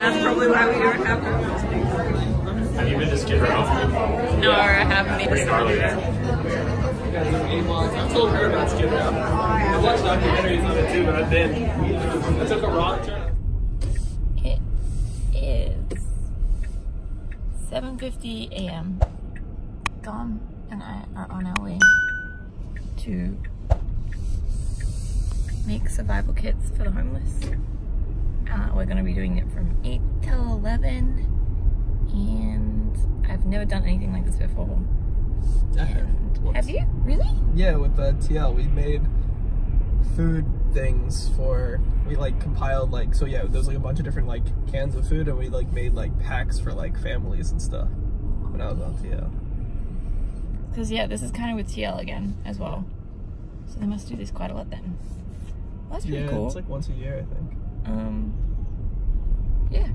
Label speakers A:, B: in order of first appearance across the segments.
A: That's probably why we don't have those things.
B: Have you been to Skid Row?
A: No, I haven't
B: Pretty
A: been.
B: gnarly.
C: I've told her about Skid Row. I've watched documentaries on it too, but I've been. I took a wrong turn.
A: It is 7.50 a.m. Dom and I are on our way to make survival kits for the homeless. Uh, we're going to be doing it from 8 till 11 and I've never done anything like this before. And have you? Really?
D: Yeah, with the TL, we made food things for. We like compiled like so. Yeah, there's like a bunch of different like cans of food, and we like made like packs for like families and stuff. When I was on TL.
A: Because yeah, this is kind of with TL again as well. So they must do this quite a lot then. Well, that's pretty
D: Yeah,
A: cool.
D: it's like once a year, I think.
A: Um, yeah.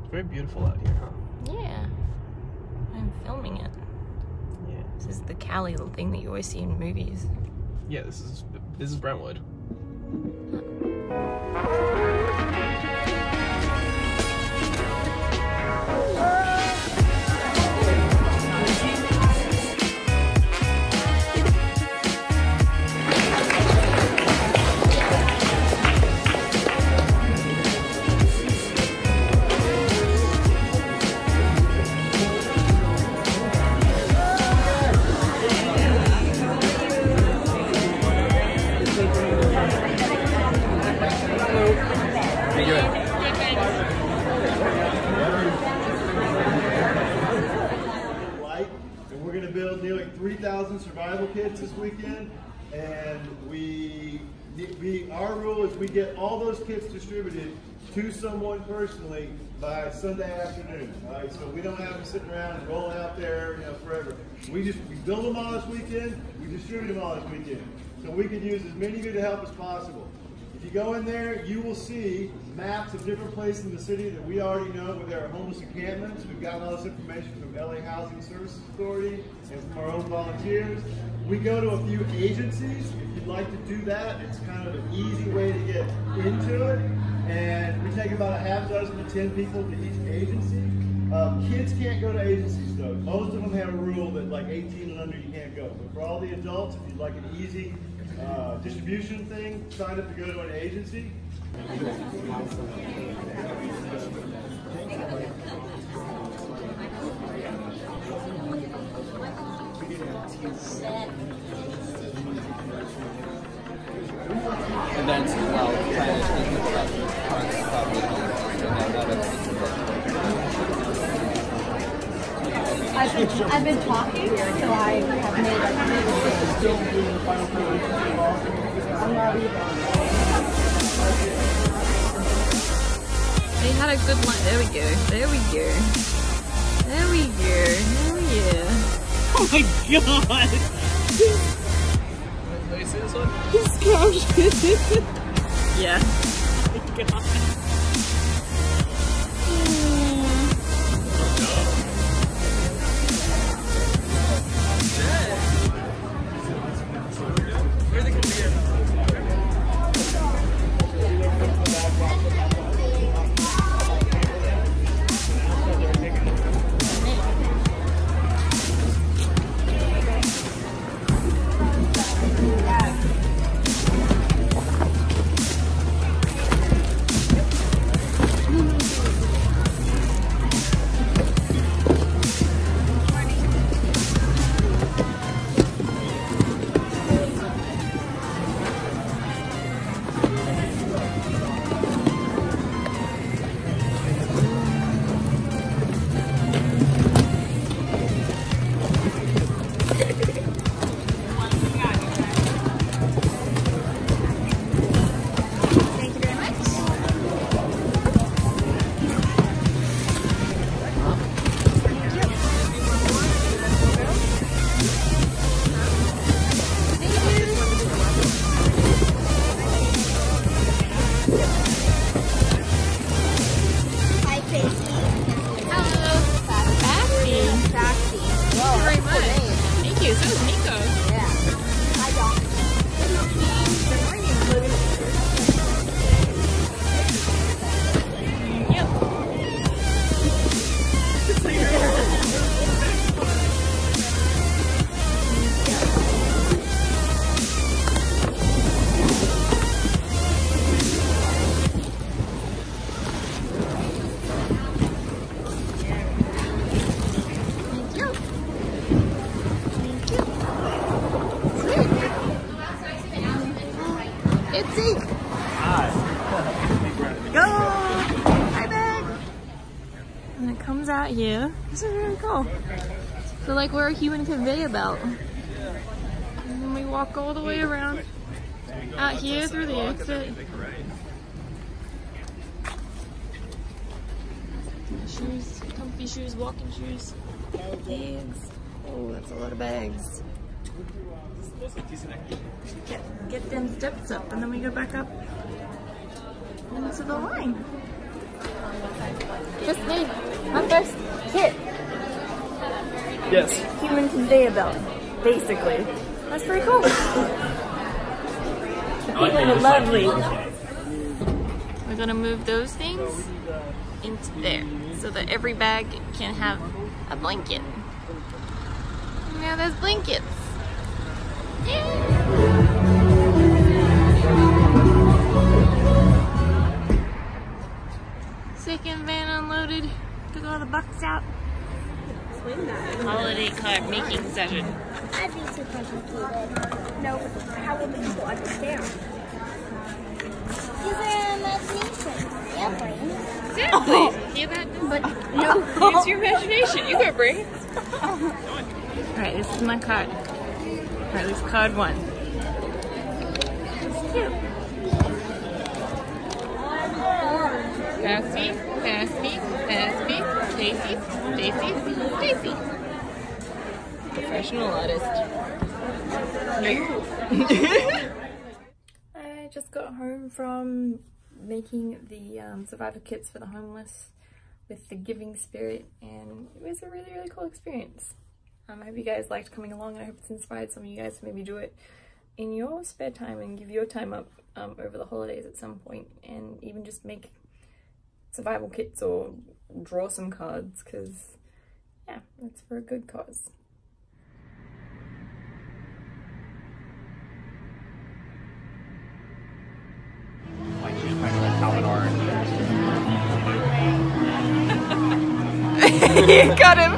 D: It's very beautiful out here, huh?
A: Yeah. I'm filming it.
D: Yeah.
A: This is the Cali little thing that you always see in movies.
D: Yeah, this is this is Brentwood. How you doing?
E: light, and we're gonna build nearly 3,000 survival kits this weekend. And we, we, our rule is we get all those kits distributed to someone personally by Sunday afternoon. All right, so we don't have them sitting around and rolling out there, you know, forever. We just we build them all this weekend. We distribute them all this weekend, so we can use as many of you to help as possible. You go in there, you will see maps of different places in the city that we already know where there are homeless encampments. We've gotten all this information from LA Housing Services Authority and from our own volunteers. We go to a few agencies. If you'd like to do that, it's kind of an easy way to get into it. And we take about a half dozen to 10 people to each agency. Uh, kids can't go to agencies though. Most of them have a rule that like 18 and under you can't go. But for all the adults, if you'd like an easy uh, distribution thing, sign up to go to an agency.
F: And well, about the probably not
G: I've been, I've been talking, so I have made a I'm already
A: They had a good line. There we go. There we go. There we go. Hell yeah. Oh my god.
D: Let me see this one.
A: Yeah. Oh Mango. Itsy. Go. Hi, bag. And it comes out here. This is really cool. So like we're a human conveyor belt. And then we walk all the way around out here through the exit. Shoes, comfy shoes, walking shoes, bags. Oh, that's a lot of bags. Get, get them steps up and then we go back up into the line. Just me, my first kit.
D: Yes.
A: Human conveyor belt, basically. That's pretty cool. The people are lovely. We're gonna move those things into there so that every bag can have a blanket. Now there's blankets. Second van unloaded. Took all the bucks out. Holiday card making session.
G: I'd be too complicated. No, how will people understand? These are imagination. Yeah, brain.
A: Exactly. Oh. Hear that? But no, use your imagination. You got brains. Alright, this is my card. Alright, this is card one. It's cute. Pass me, pass me, pass me. Professional artist. I just got home from making the um, survivor kits for the homeless with the giving spirit and it was a really really cool experience. Um, I hope you guys liked coming along and I hope it's inspired some of you guys to maybe do it in your spare time and give your time up um, over the holidays at some point and even just make survival kits or draw some cards because yeah, it's for a good cause. You got him!